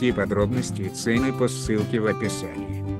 все подробности и цены по ссылке в описании.